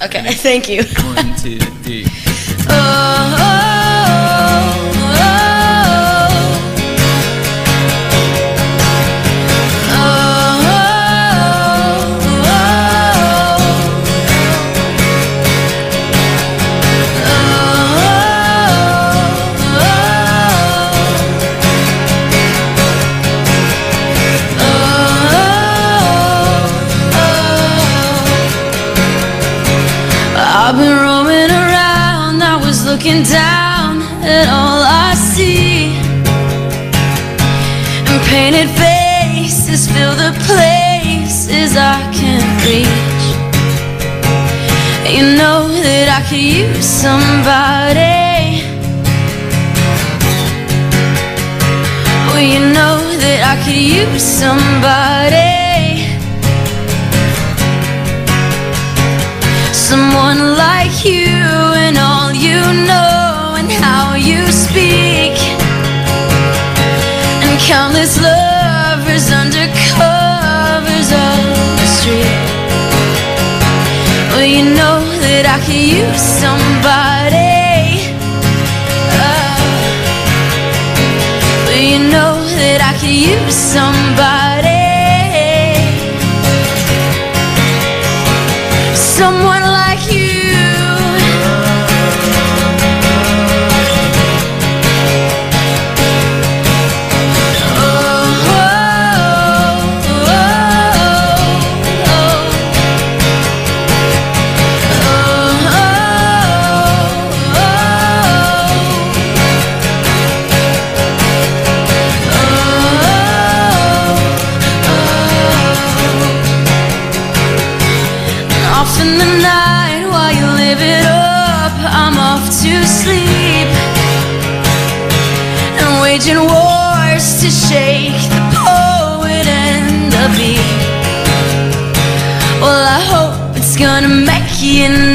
Okay, thank you. One, two, three. Oh, looking down at all I see. And painted faces fill the places I can't reach. You know that I could use somebody. Well, you know that I could use somebody. Countless lovers under covers of the street. Well, you know that I could use somebody. Oh. Well, you know that I could use somebody. Someone like you. In the night while you live it up, I'm off to sleep. And waging wars to shake the poet and the beat. Well, I hope it's gonna make you